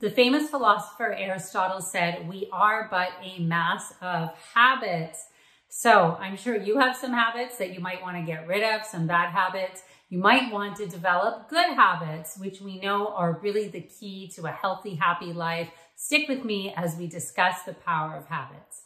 The famous philosopher Aristotle said, we are but a mass of habits. So I'm sure you have some habits that you might want to get rid of, some bad habits. You might want to develop good habits, which we know are really the key to a healthy, happy life. Stick with me as we discuss the power of habits.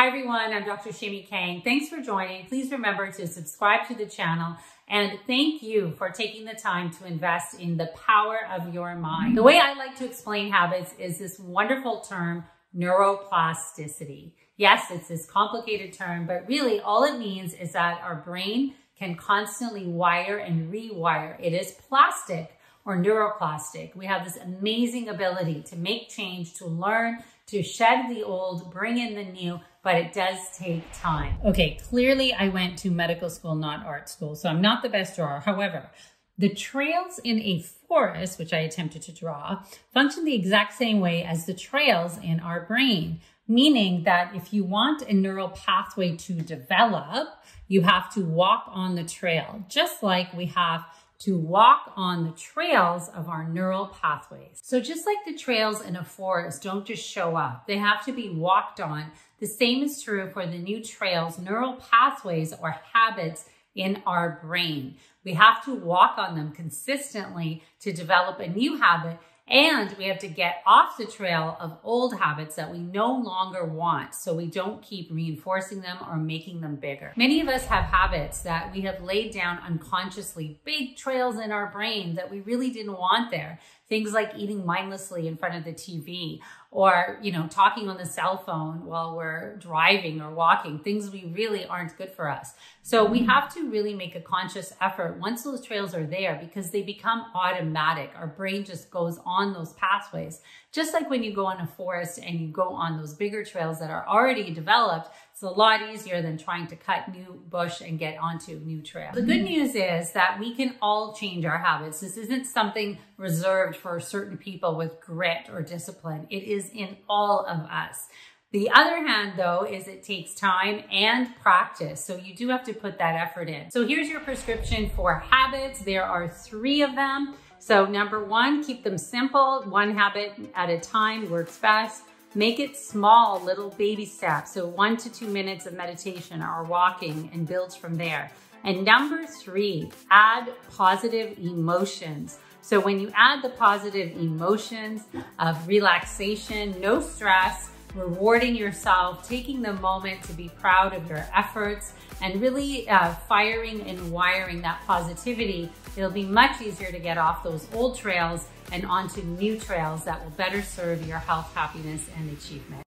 Hi everyone, I'm Dr. Shimi Kang. Thanks for joining. Please remember to subscribe to the channel and thank you for taking the time to invest in the power of your mind. The way I like to explain habits is this wonderful term, neuroplasticity. Yes, it's this complicated term, but really all it means is that our brain can constantly wire and rewire. It is plastic or neuroplastic. We have this amazing ability to make change, to learn, to shed the old, bring in the new, but it does take time. Okay, clearly I went to medical school, not art school, so I'm not the best drawer. However, the trails in a forest, which I attempted to draw, function the exact same way as the trails in our brain, meaning that if you want a neural pathway to develop, you have to walk on the trail, just like we have to walk on the trails of our neural pathways. So just like the trails in a forest don't just show up, they have to be walked on. The same is true for the new trails, neural pathways or habits in our brain. We have to walk on them consistently to develop a new habit and we have to get off the trail of old habits that we no longer want so we don't keep reinforcing them or making them bigger. Many of us have habits that we have laid down unconsciously, big trails in our brain that we really didn't want there. Things like eating mindlessly in front of the TV or, you know, talking on the cell phone while we're driving or walking, things we really aren't good for us. So we mm-hmm. have to really make a conscious effort once those trails are there because they become automatic. Our brain just goes on those pathways. Just like when you go in a forest and you go on those bigger trails that are already developed, it's a lot easier than trying to cut new bush and get onto new trail. The good mm-hmm. news is that we can all change our habits. This isn't something reserved for certain people with grit or discipline. It is in all of us. The other hand, though, is it takes time and practice. So you do have to put that effort in. So here's your prescription for habits. There are three of them. So number one, keep them simple. One habit at a time works best. Make it small, little baby steps. So one to two minutes of meditation or walking and build from there. And number three, add positive emotions. So when you add the positive emotions of relaxation, no stress, rewarding yourself, taking the moment to be proud of your efforts, and really uh, firing and wiring that positivity, it'll be much easier to get off those old trails and onto new trails that will better serve your health, happiness, and achievement.